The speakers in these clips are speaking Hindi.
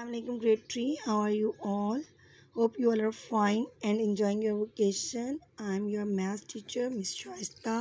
Assalamualaikum grade 3 how are you all hope you all are fine and enjoying your vacation i'm your math teacher miss Shaista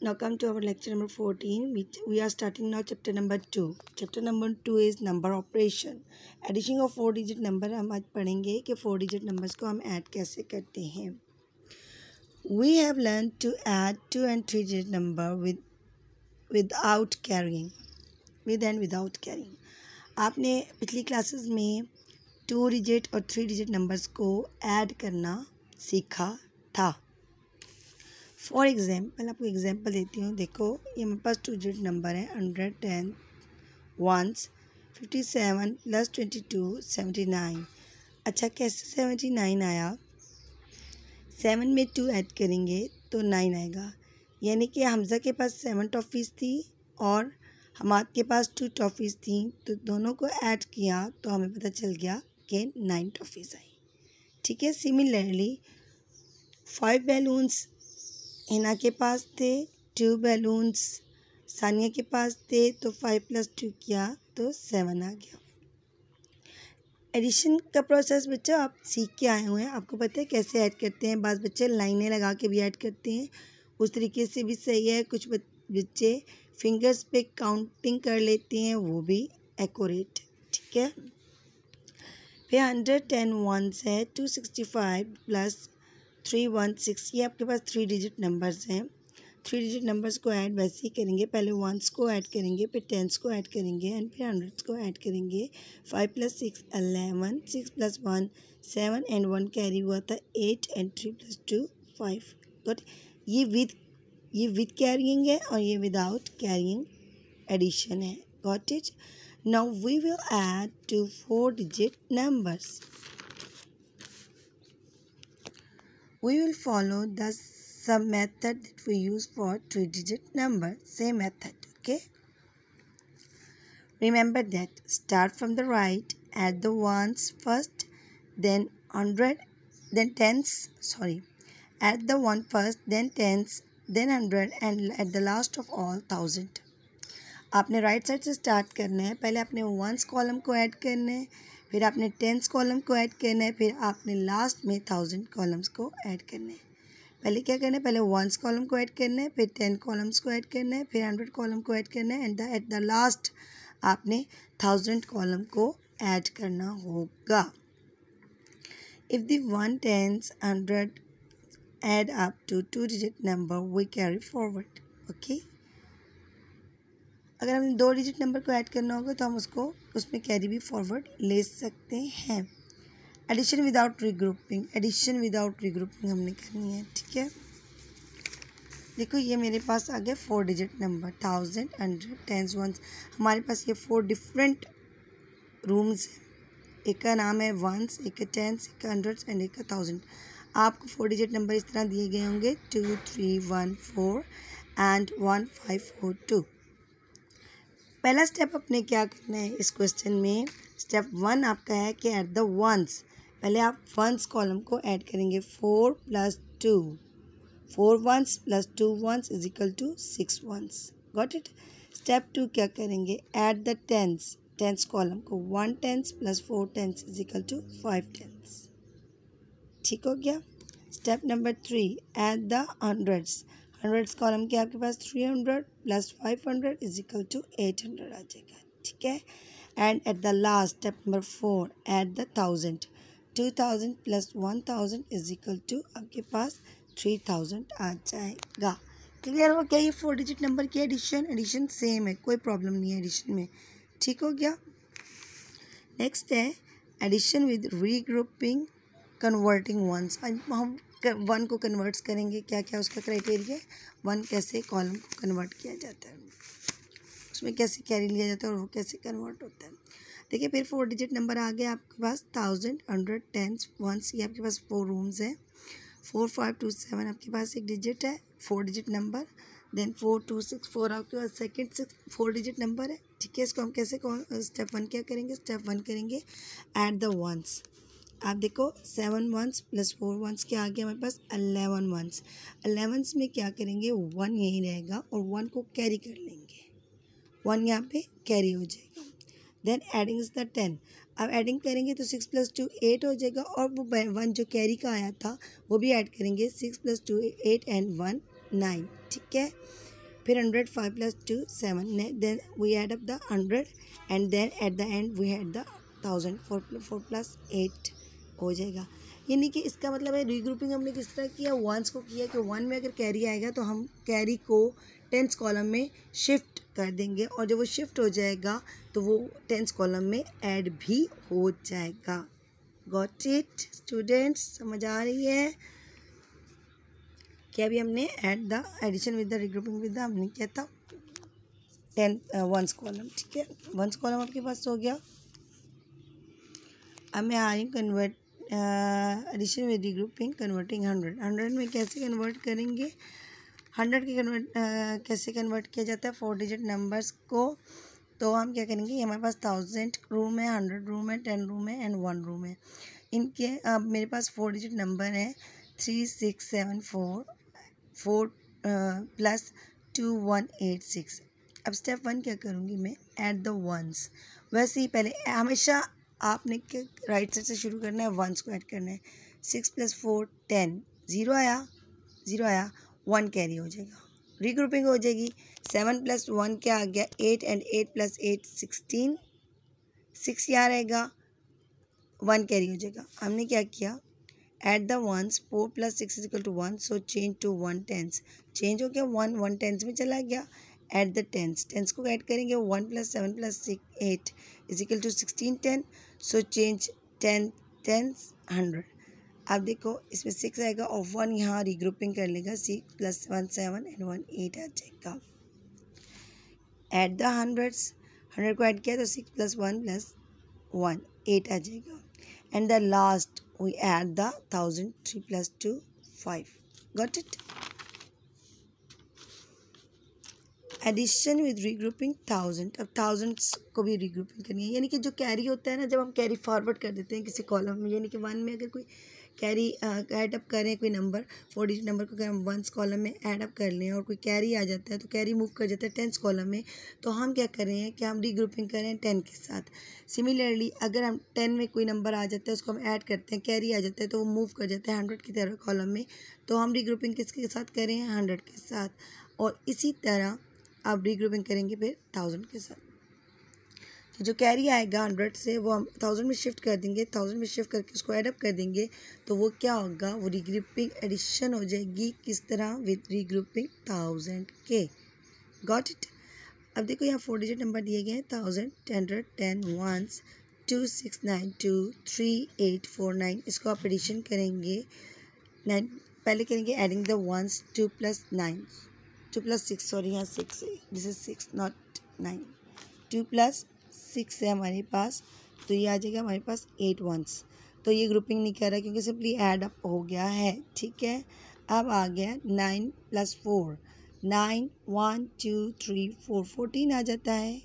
now come to our lecture number 14 which we are starting now chapter number 2 chapter number 2 is number operation addition of four digit number हम आज पढ़ेंगे कि four digit numbers को हम add कैसे करते हैं we have learned to add two and three digit number with without carrying with and without carrying आपने पिछली क्लासेस में टू डिजिट और थ्री डिजिट नंबर्स को ऐड करना सीखा था। फॉर एग्ज़ाम्पल, आपको एग्जांपल देती हूँ। देखो, ये मेरे पास टू डिजिट नंबर है hundred ten ones fifty seven plus twenty two seventy nine अच्छा कैसे सेवेंटी नाइन आया? सेवन में टू ऐड करेंगे तो नाइन आएगा। यानी कि हमज़ा के पास सेवन टॉफ़ीज़ थी और हमारे के पास टू टॉफ़ीज़ थी तो दोनों को ऐड किया तो हमें पता चल गया कि नाइन टॉफ़ीज़ आई। ठीक है सिमिलरली फाइव बैलून्स हिना के पास थे टू बैलून्स सानिया के पास थे तो फाइव प्लस टू किया तो सेवन आ गया। एडिशन का प्रोसेस बच्चा, आप सीख के आए हुए हैं। आपको पता है कैसे ऐड करते हैं? बाज़ बच्चे लाइनें लगा के भी ऐड करते हैं। उस तरीके से भी सही है। कुछ बच्चे फिंगर्स पे काउंटिंग कर लेती हैं, वो भी एकोरेट ठीक है? फिर हंड्रेड टेन वन है two sixty five plus three one six ये आपके पास थ्री डिजिट नंबर्स हैं। थ्री डिजिट नंबर्स को ऐड वैसे ही करेंगे, पहले वंस को ऐड करेंगे, फिर टेंस को ऐड करेंगे एंड फिर हंड्रेड्स को ऐड करेंगे। Five plus six eleven six plus one seven and one carry हुआ था eight and three plus two five but ये विद ये विद कैरिंग है और ये विदाउट कैरिंग एडिशन है got it now we will add two four digit numbers we will follow the sum method that we use for three digit number same method okay remember that start from the right add the ones first then hundred then tens sorry add the one first then tens then hundred and at the last of all thousand आपने राइट साइड से स्टार्ट करना है, पहले आपने वंस कॉलम को ऐड करना है, फिर आपने टेंस कॉलम को ऐड करना है, फिर आपने लास्ट में थाउज़ेंड कॉलम्स को ऐड करना है। पहले क्या करना है? पहले वंस कॉलम को ऐड करना है, फिर टेन कॉलम्स को ऐड करना है, फिर हंड्रेड कॉलम को ऐड करना है and the at the last आपने थाउज़ेंड कॉलम को ऐड करना होगा। If the one tens hundred add up to two digit number we carry forward, okay? अगर हमें दो डिजिट नंबर को ऐड करना होगा तो हम उसको, उसमें कैरी भी फॉरवर्ड ले सकते हैं। Addition without regrouping addition without regrouping हमने करनी है, ठीक है? देखो, ये मेरे पास आ गया four digit number thousand hundred tens ones हमारे पास ये फोर डिफरेंट रूम्स हैं। एक का नाम है वंस एक का टेंस एक का हंड्रेड एंड एक का थाउज़ेंड आपको फोर डिजिट नंबर इस तरह दिए गए होंगे two three one four and one five four two पहला स्टेप अपने क्या करना है इस क्वेश्चन में? स्टेप वन आपका है कि एट द वंस पहले आप वंस कॉलम को ऐड करेंगे four plus two four ones plus two ones is equal to six ones got it step two क्या करेंगे? At the tens tens column को one tens plus four tens is equal to five tens ठीक हो गया। Step number three at the hundreds hundreds column के आपके पास? Three hundred plus five hundred is equal to eight hundred आ जाएगा। ठीक है? And at the last step number four at the thousand two thousand plus one thousand is equal to आपके पास थ्री थाउज़ेंड आ जाएगा। क्लियर हो गया? ये फोर डिजिट नंबर की एडिशन एडिशन सेम है। कोई प्रॉब्लम नहीं है एडिशन में। ठीक हो गया? नेक्स्ट है addition with regrouping converting ones हम वन को कन्वर्ट्स करेंगे क्या क्या उसका क्राइटेरिया है? वन कैसे कॉलम को कन्वर्ट किया जाता है? उसमें कैसे कैरी लिया जाता है और वो कैसे कन्वर्ट होता है? देखिए, फिर फोर डिजिट नंबर आ गया आपके पास थाउज़ेंड हंड्रेड टेंस वंस ये आपके पास फोर रूम्स हैं। फोर फाइव टू सेवन आपके पास एक डिजिट है four digit number then four two six four आपके पास second six four digit number है। ठीक है, इसको हम कैसे कौन स्टेप वन क्या करेंगे? स्टेप वन करेंगे एट द वंस आप देखो seven ones plus four ones क्या आ गया हमारे पास अलेवन वंस अलेवंस में क्या करेंगे? वन यही रहेगा और वन को कैरी कर लेंगे. वन यहाँ पे कैरी हो जाएगा. Then adding is the ten अब एडिंग करेंगे तो सिक्स प्लस टू एट हो जाएगा और वो वन जो कैरी का आया था, वो भी ऐड करेंगे. Six plus two eight and one nine ठीक है? फिर hundred five plus two seven then we add up the hundred and then at the end we had the thousand four four plus eight हो जाएगा। यानी कि इसका मतलब है रीग्रुपिंग हमने किस तरह किया? वंस को किया कि वन में अगर कैरी आएगा तो हम कैरी को टेंस कॉलम में शिफ्ट कर देंगे और जब वो शिफ्ट हो जाएगा तो वो टेंस कॉलम में ऐड भी हो जाएगा। गॉट इट स्टूडेंट्स समझ आ रही है? क्या अभी हमने add the addition with the regrouping with the हमने किया था टेन वंस कॉलम ठीक है? वंस कॉलम आपके पास हो गया। अब मैं आ रही हूँ convert addition with regrouping converting hundred hundred में कैसे कन्वर्ट करेंगे? हंड्रेड के कन्वर्ट कैसे कन्वर्ट किया जाता है? फोर डिजिट नंबर्स को। तो हम क्या करेंगे? हमारे पास थाउज़ेंड रूम है हंड्रेड रूम है टेन रूम है एंड वन रूम है। इनके, अब मेरे पास फोर डिजिट नंबर है। Three six seven four four plus two one eight six अब स्टेप वन क्या करूँगी मैं? एट द वंस वैसे ही पहले, हमेशा आपने राइट साइड से शुरू करना है वंस को ऐड करना है। Six plus four ten zero आया ज़ीरो आया वन कैरी हो जाएगा। रीग्रुपिंग हो जाएगी। सेवन प्लस वन क्या आ गया? Eight and eight plus eight sixteen six यहाँ रहेगा वन कैरी हो जाएगा। हमने क्या किया? At the ones four plus six is two one so change to one tens change हो गया वन वन टेंस में चला गया। एट द टेंस टेंस को ऐड करेंगे one plus seven plus six eight is equal to sixteen ten so change ten tens hundred अब देखो, इसमें सिक्स आएगा और वन यहाँ रिग्रुपिंग कर लेगा six plus one seven and one eight आ जाएगा। एट द हंड्रेड्स हंड्रेड को ऐड किया तो six plus one plus one eight आ जाएगा। And the last we add the thousand three plus two five got it addition with regrouping thousand अब थाउजेंड्स को भी रीग्रुपिंग करनी है। यानी कि जो कैरी होता है ना, जब हम कैरी फॉरवर्ड कर देते हैं किसी कॉलम में, यानी कि वन में अगर कोई कैरी ऐड अप करें कोई नंबर फोर डिजिट नंबर को अगर हम वंस कॉलम में ऐड अप कर लें और कोई कैरी आ जाता है तो कैरी मूव कर जाता है टेंस कॉलम में तो हम क्या कर रहे हैं कि हम रीग्रुपिंग करें टेन के साथ। सिमिलरली अगर हम टेन में कोई नंबर आ जाता है, उसको हम ऐड करते हैं कैरी आ जाता है तो वो मूव कर जाता है हंड्रेड की तरह कॉलम में तो हम रीग्रुपिंग किसके साथ करें? हंड्रेड के साथ। और इसी तरह आप रीग्रुपिंग करेंगे फिर थाउज़ेंड के साथ। तो जो कैरी आएगा हंड्रेड से, वो हम थाउज़ेंड में शिफ्ट कर देंगे थाउज़ेंड में शिफ्ट करके उसको एडअप कर देंगे तो वो क्या होगा? वो रीग्रुपिंग एडिशन हो जाएगी किस तरह? विद रीग्रुपिंग थाउज़ेंड के गॉट इट अब देखो यहाँ फोर डिजिट नंबर दिए गए हैं thousand hundred ten ones two six nine two three eight four nine इसको आप एडिशन करेंगे। नाइन पहले करेंगे adding the ones two plus nine two plus six sorry यहाँ सिक्स है। This is six not nine two plus six है हमारे पास तो ये आ जाएगा हमारे पास एट वंस तो ये ग्रुपिंग नहीं कर रहा क्योंकि सिंपली ऐड अप हो गया है, ठीक है? अब आ गया nine plus four nine one two three four fourteen आ जाता है।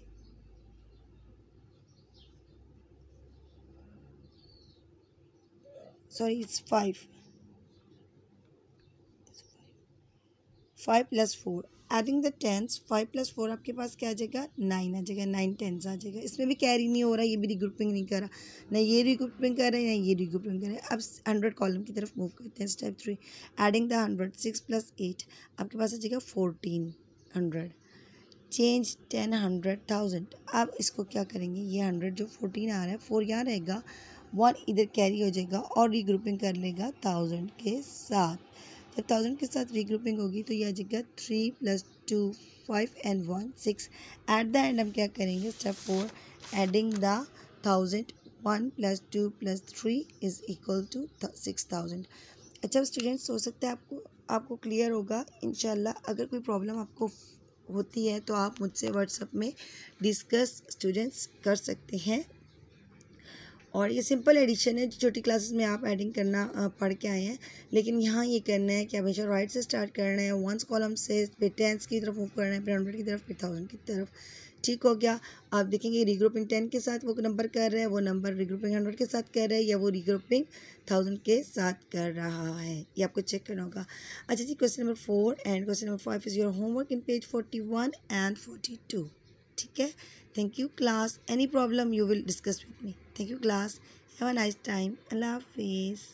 Sorry it's five five plus four adding the tens five plus four आपके पास क्या आ जाएगा? नाइन आ जाएगा, नाइन टेंस आ जाएगा। इसमें भी कैरी नहीं हो रहा, ये भी रिग्रुपिंग नहीं कर रहा। ना ये रिग्रुपिंग कर रहे हैं ना ये रिग्रुपिंग कर रहे। हैं अब हंड्रेड कॉलम की तरफ़ मूव करते हैं step three adding the hundred six plus eight आपके पास आ जाएगा fourteen hundred change ten hundred thousand अब इसको क्या करेंगे? ये हंड्रेड जो फोर्टीन आ रहा है फोर यहाँ रहेगा वन इधर कैरी हो जाएगा और रिग्रुपिंग कर लेगा थाउज़ेंड के साथ। जब थाउज़ेंड के साथ रीग्रुपिंग होगी तो यह जाएगा three plus two five and one six at the end हम क्या करेंगे? Step four adding the thousand one plus two plus three is equal to six thousand अच्छा स्टूडेंट्स हो सकता है आपको आपको क्लियर होगा। इनशाला अगर कोई प्रॉब्लम आपको होती है तो आप मुझसे व्हाट्सअप में डिस्कस स्टूडेंट्स कर सकते हैं। और ये सिंपल एडिशन है, छोटी क्लासेस में आप एडिंग करना पढ़ के आए हैं। लेकिन यहाँ ये करना है कि हमेशा राइट से स्टार्ट करना है वंस कॉलम से, फिर टेंस की तरफ़ मूव करना है, फिर हंड्रेड की तरफ़, फिर थाउज़ेंड की तरफ़। ठीक हो गया? आप देखेंगे रिग्रुपिंग टेन के साथ वो नंबर कर रहे हैं, वो नंबर रिग्रुपिंग हंड्रेड के साथ कर रहे हैं, या वो रिग्रुपिंग थाउज़ेंड के साथ कर रहा है। ये आपको चेक करना होगा। अच्छा जी question number four and question number five is your homework in page forty one and forty two ठीक है? Thank you class any problem you will discuss with me thank you class have a nice time अल्लाह हाफिज़